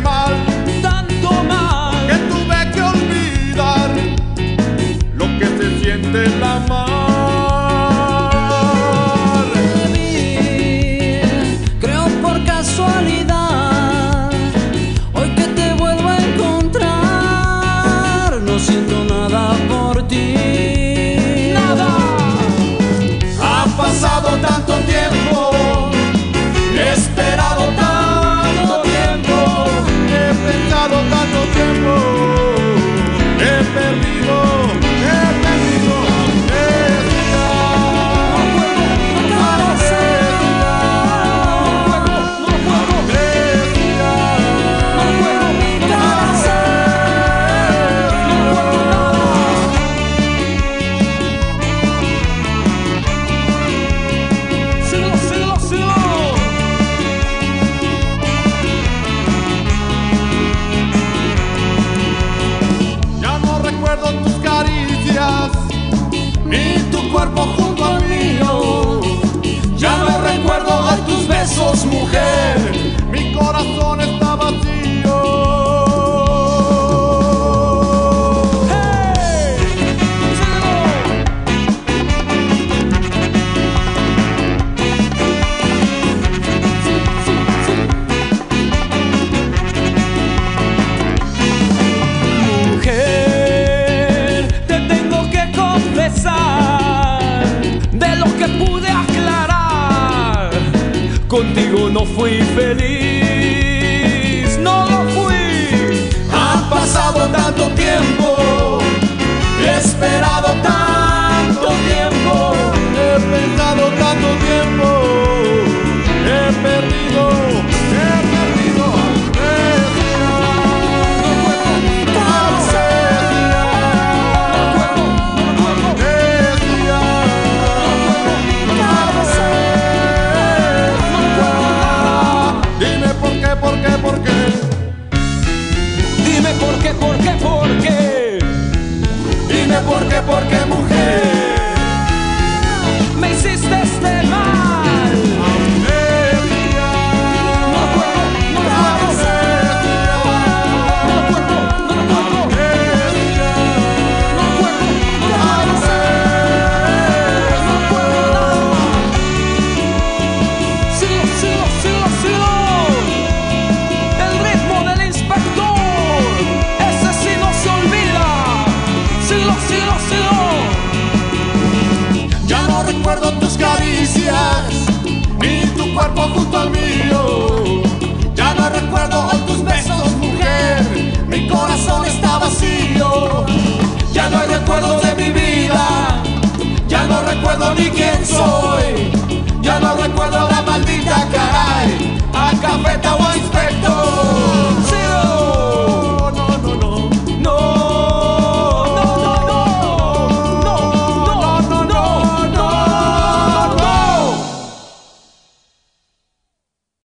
My. como juntos. contigo no fui feliz, no lo fui. Ha pasado 有。